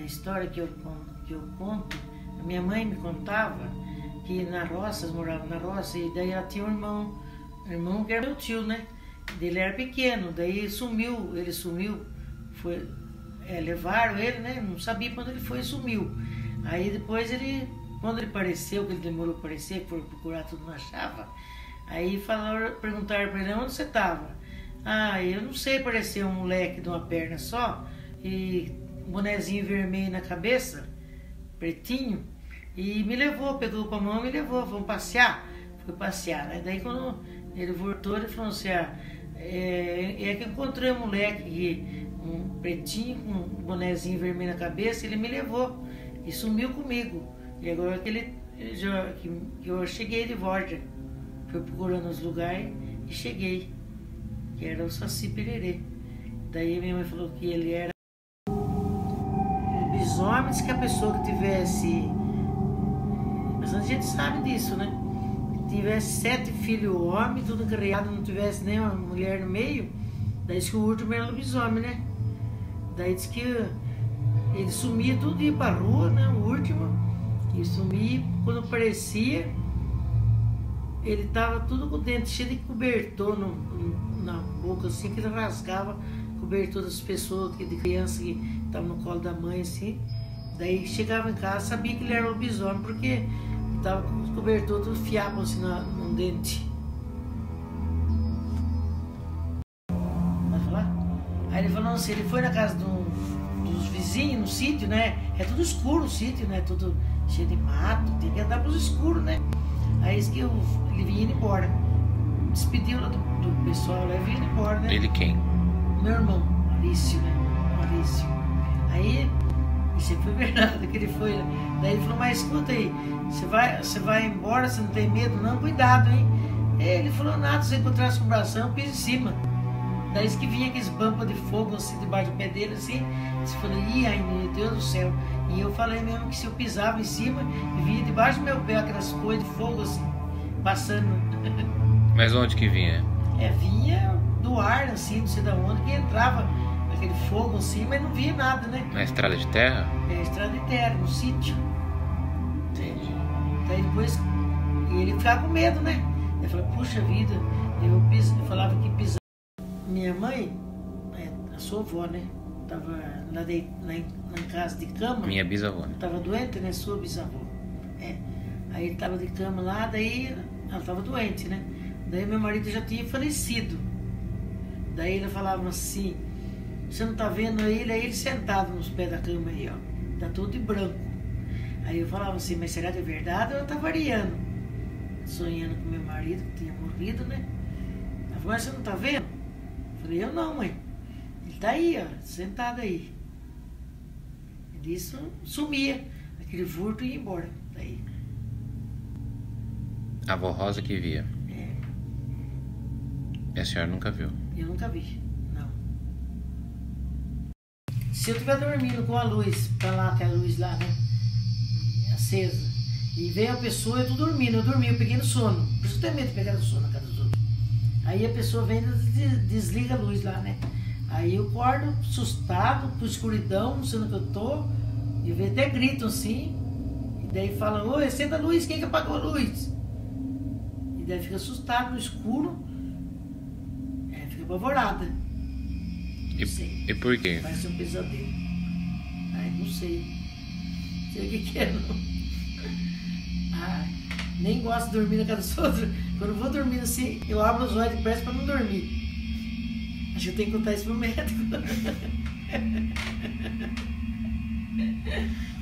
a história que eu, que eu conto, a minha mãe me contava que na roça, morava na roça, e daí ela tinha um irmão, irmão que era meu tio, né? Ele era pequeno, daí sumiu, ele sumiu, foi, é, levaram ele, né? Não sabia quando ele foi e sumiu. Aí depois ele, quando ele apareceu, que ele demorou a aparecer, foram procurar tudo, não achava. Aí falaram, perguntaram para ele onde você estava. Ah, eu não sei, parecia um moleque de uma perna só e bonezinho vermelho na cabeça, pretinho, e me levou, pegou com a mão e me levou, vamos passear. Fui passear, né? Daí quando ele voltou, ele falou assim, ah, é, é que encontrei um moleque, um pretinho, com um bonezinho vermelho na cabeça, ele me levou e sumiu comigo. E agora que, ele, já, que, que eu cheguei de volta, fui procurando os lugares e cheguei que era o Saci Pererê. Daí minha mãe falou que ele era lobisomem, que a pessoa que tivesse. Mas a gente sabe disso, né? Que tivesse sete filhos homens, tudo criado, não tivesse nem uma mulher no meio, daí diz que o último era lobisomem, né? Daí diz que ele sumia tudo ia pra rua, né? O último. E sumia, quando aparecia, ele tava tudo com o dente cheio de cobertor no, no na boca, assim, que ele rasgava, cobertor das pessoas, de criança que estava no colo da mãe, assim. Daí chegava em casa, sabia que ele era lobisomem, porque estava com o cobertor tudo fiapo assim na, no dente. Vai falar? Aí ele falou assim, ele foi na casa do, dos vizinhos, no sítio, né? É tudo escuro o sítio, né? Tudo cheio de mato, tem que andar para os escuros, né? Aí disse que eu, ele vinha indo embora despediu do, do pessoal lá e embora, né? Ele quem? Meu irmão, Maurício, né? Maurício. Aí, isso foi verdade que ele foi. Né? Daí ele falou, mas escuta aí, você vai, você vai embora, você não tem medo? Não, cuidado, hein? Ele falou, nada, se encontrar assombração, pisa em cima. Daí que vinha aqueles bampas de fogo assim debaixo do pé dele, assim. Você falou, ih, ai meu Deus do céu. E eu falei mesmo que se eu pisava em cima, vinha debaixo do meu pé aquelas coisas de fogo assim, passando. Mas onde que vinha? É, vinha do ar, assim, não sei da onde, que entrava aquele fogo assim, mas não via nada, né? Na estrada de terra? É, estrada de terra, no sítio. Entendi. Daí depois, ele ficava com medo, né? Ele falou, puxa vida, eu, pis, eu falava que pisava. Minha mãe, é, a sua avó, né? Tava lá, de, em, na casa de cama. Minha bisavó. Né? Tava doente, né? Sua bisavó. É. Aí ele tava de cama lá, daí ela tava doente, né? Daí meu marido já tinha falecido. Daí ele falava assim, você não tá vendo ele? Aí ele sentado nos pés da cama aí, ó. Tá todo de branco. Aí eu falava assim, mas será que é verdade ou eu tá variando? Sonhando com meu marido que tinha morrido, né? Ela falou, você não tá vendo? Eu falei, eu não, mãe. Ele tá aí, ó, sentado aí. E disso sumia. Aquele furto ia embora. Daí. A avó Rosa que via. E a senhora nunca viu? Eu nunca vi. Se eu estiver dormindo com a luz, pra lá, aquela luz lá, né? Acesa. E veio a pessoa, eu tô dormindo, eu dormi, eu peguei no sono. Por isso eu tenho medo de pegar no sono na casa dos outros. Aí a pessoa vem e desliga a luz lá, né? Aí eu acordo assustado, com escuridão, não sei onde eu tô. E vem até grito assim. E daí fala, oi, acenda a luz, quem que apagou a luz? E daí fica assustado no escuro apavorada. E, sei. e por quê? Parece um pesadelo. Ai, não sei. Não sei o que, que é, não. Ai, nem gosto de dormir na casa dos outros. Quando eu vou dormir assim, eu abro os olhos depressa para não dormir. Acho que eu tenho que contar isso pro médico.